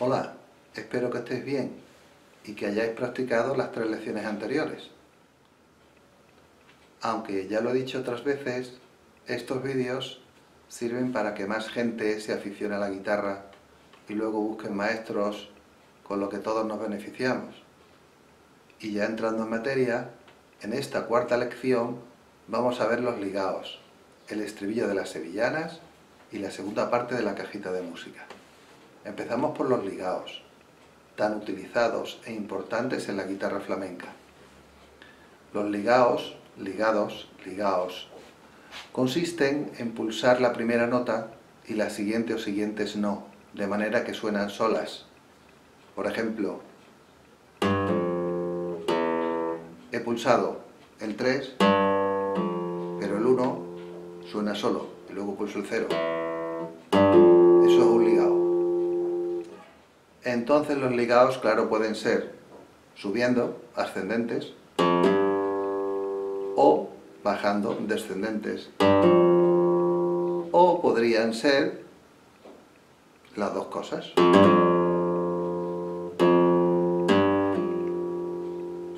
Hola, espero que estéis bien y que hayáis practicado las tres lecciones anteriores. Aunque ya lo he dicho otras veces, estos vídeos sirven para que más gente se aficione a la guitarra y luego busquen maestros con lo que todos nos beneficiamos. Y ya entrando en materia, en esta cuarta lección vamos a ver los ligados, el estribillo de las sevillanas y la segunda parte de la cajita de música. Empezamos por los ligados, tan utilizados e importantes en la guitarra flamenca. Los ligados, ligados, ligados, consisten en pulsar la primera nota y la siguiente o siguientes no, de manera que suenan solas. Por ejemplo, he pulsado el 3, pero el 1 suena solo, y luego pulso el 0. Entonces los ligados, claro, pueden ser subiendo, ascendentes, o bajando, descendentes. O podrían ser las dos cosas.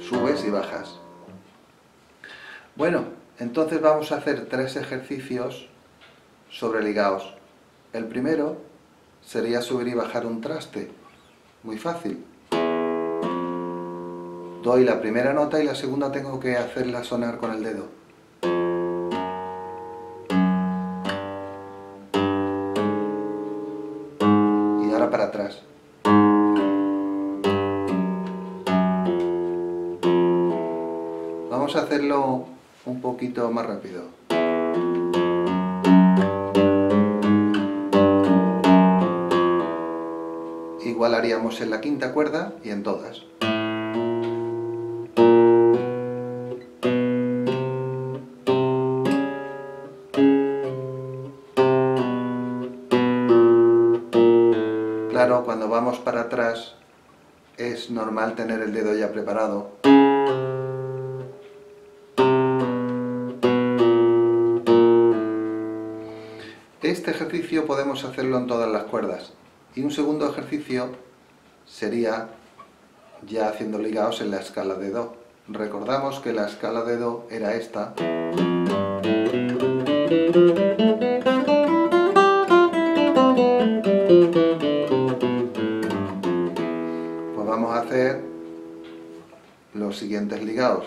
Subes y bajas. Bueno, entonces vamos a hacer tres ejercicios sobre ligados. El primero sería subir y bajar un traste. Muy fácil. Doy la primera nota y la segunda tengo que hacerla sonar con el dedo. Y ahora para atrás. Vamos a hacerlo un poquito más rápido. Igual haríamos en la quinta cuerda y en todas. Claro, cuando vamos para atrás es normal tener el dedo ya preparado. Este ejercicio podemos hacerlo en todas las cuerdas. Y un segundo ejercicio sería ya haciendo ligados en la escala de Do. Recordamos que la escala de Do era esta. Pues vamos a hacer los siguientes ligados.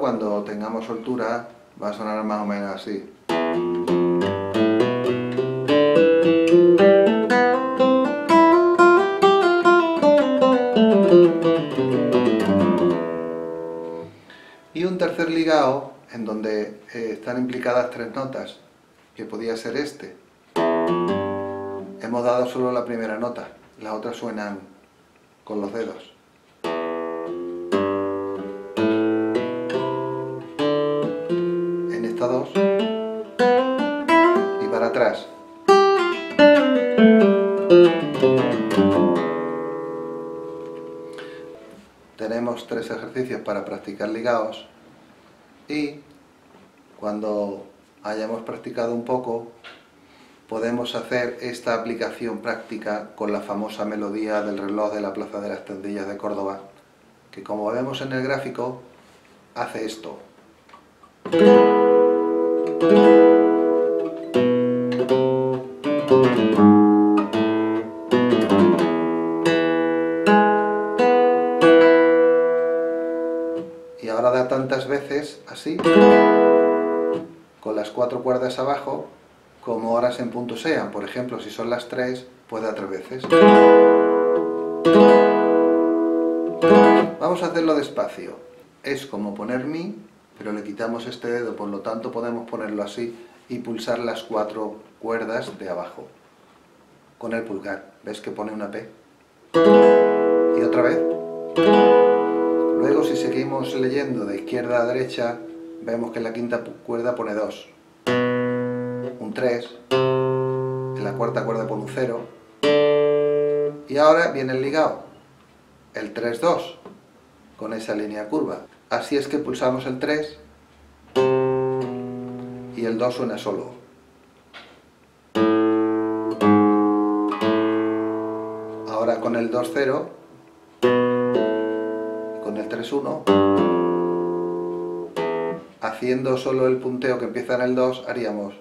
Cuando tengamos soltura va a sonar más o menos así. Y un tercer ligado en donde eh, están implicadas tres notas, que podía ser este. Hemos dado solo la primera nota, las otras suenan con los dedos. Y para atrás. Tenemos tres ejercicios para practicar ligados. Y cuando hayamos practicado un poco podemos hacer esta aplicación práctica con la famosa melodía del reloj de la Plaza de las Tendillas de Córdoba que como vemos en el gráfico hace esto con las cuatro cuerdas abajo como horas en punto sean. Por ejemplo, si son las tres, da tres veces. Vamos a hacerlo despacio. Es como poner mi, pero le quitamos este dedo, por lo tanto podemos ponerlo así y pulsar las cuatro cuerdas de abajo con el pulgar. ¿Ves que pone una P? Y otra vez. Luego si seguimos leyendo de izquierda a derecha, vemos que en la quinta cuerda pone 2, un 3, en la cuarta cuerda pone un 0, y ahora viene el ligado, el 3-2, con esa línea curva. Así es que pulsamos el 3 y el 2 suena solo. Ahora con el 2-0, con el 3-1, haciendo solo el punteo que empieza en el 2, haríamos...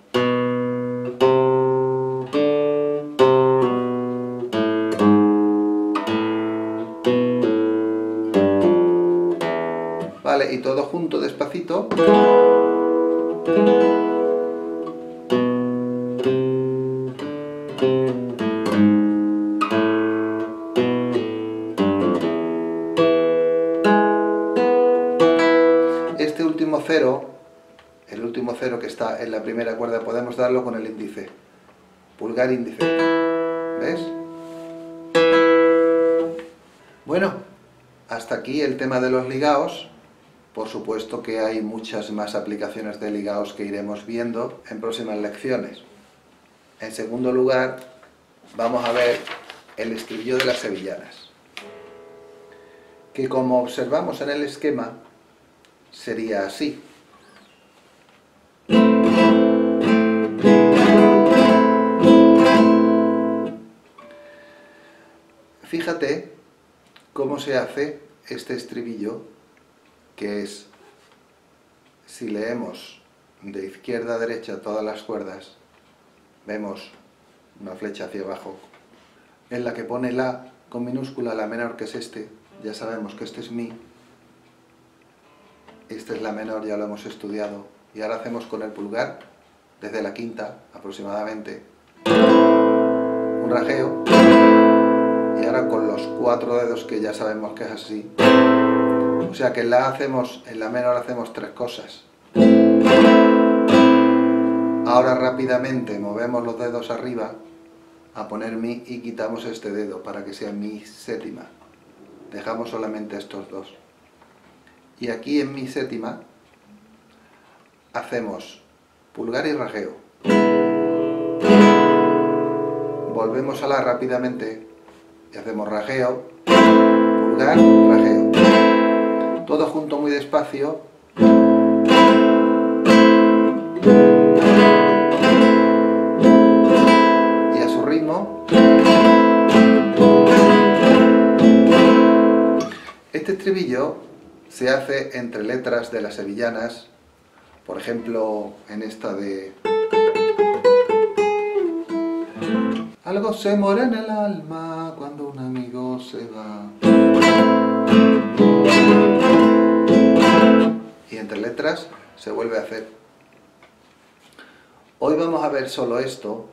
Vale, y todo junto, despacito. Este último cero, el último cero que está en la primera cuerda, podemos darlo con el índice. Pulgar índice. ¿Ves? Bueno, hasta aquí el tema de los ligados. Por supuesto que hay muchas más aplicaciones de ligados que iremos viendo en próximas lecciones. En segundo lugar, vamos a ver el estribillo de las sevillanas, que como observamos en el esquema, sería así. Fíjate cómo se hace este estribillo que es, si leemos de izquierda a derecha todas las cuerdas, vemos una flecha hacia abajo, en la que pone la con minúscula, la menor que es este, ya sabemos que este es mi, esta es la menor, ya lo hemos estudiado, y ahora hacemos con el pulgar, desde la quinta aproximadamente, un rajeo, y ahora con los cuatro dedos que ya sabemos que es así, o sea que en la, hacemos, en la menor hacemos tres cosas. Ahora rápidamente movemos los dedos arriba a poner mi y quitamos este dedo para que sea mi séptima. Dejamos solamente estos dos. Y aquí en mi séptima hacemos pulgar y rajeo. Volvemos a la rápidamente y hacemos rajeo, pulgar, rajeo todo junto muy despacio. Y a su ritmo. Este estribillo se hace entre letras de las sevillanas, por ejemplo, en esta de... Algo se muere en el alma cuando un amigo se va. Y entre letras se vuelve a hacer. Hoy vamos a ver solo esto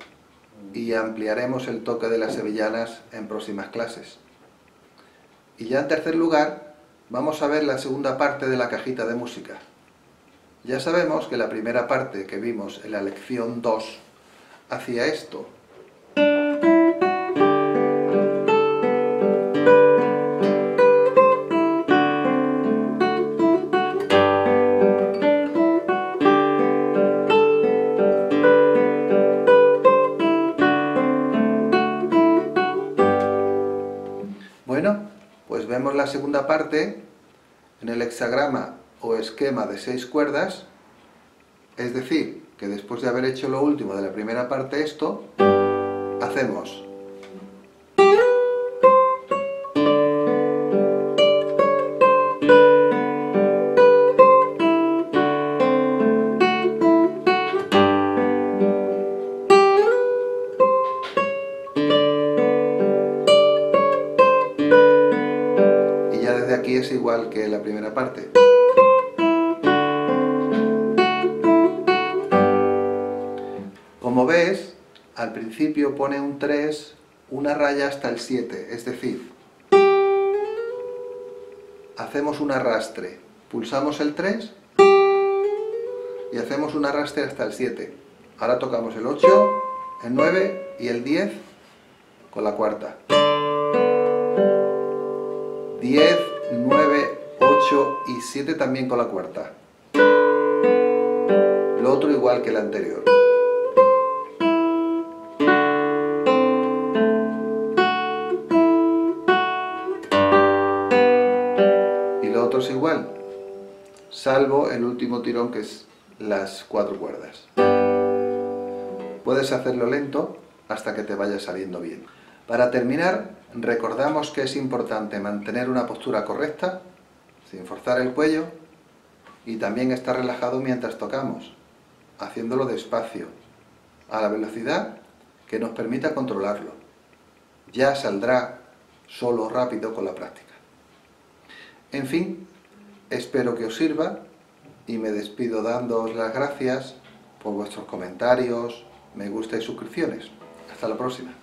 y ampliaremos el toque de las sevillanas en próximas clases. Y ya en tercer lugar, vamos a ver la segunda parte de la cajita de música. Ya sabemos que la primera parte que vimos en la lección 2 hacía esto. La segunda parte en el hexagrama o esquema de seis cuerdas, es decir, que después de haber hecho lo último de la primera parte esto, hacemos es igual que la primera parte. Como ves, al principio pone un 3, una raya hasta el 7, es decir, hacemos un arrastre, pulsamos el 3 y hacemos un arrastre hasta el 7. Ahora tocamos el 8, el 9 y el 10 con la cuarta. 10, 9, 8, 8 y 7 también con la cuarta. Lo otro igual que el anterior. Y lo otro es igual, salvo el último tirón que es las cuatro cuerdas. Puedes hacerlo lento hasta que te vaya saliendo bien. Para terminar, recordamos que es importante mantener una postura correcta, sin forzar el cuello y también estar relajado mientras tocamos, haciéndolo despacio, a la velocidad que nos permita controlarlo. Ya saldrá solo rápido con la práctica. En fin, espero que os sirva y me despido dándoos las gracias por vuestros comentarios, me gusta y suscripciones. Hasta la próxima.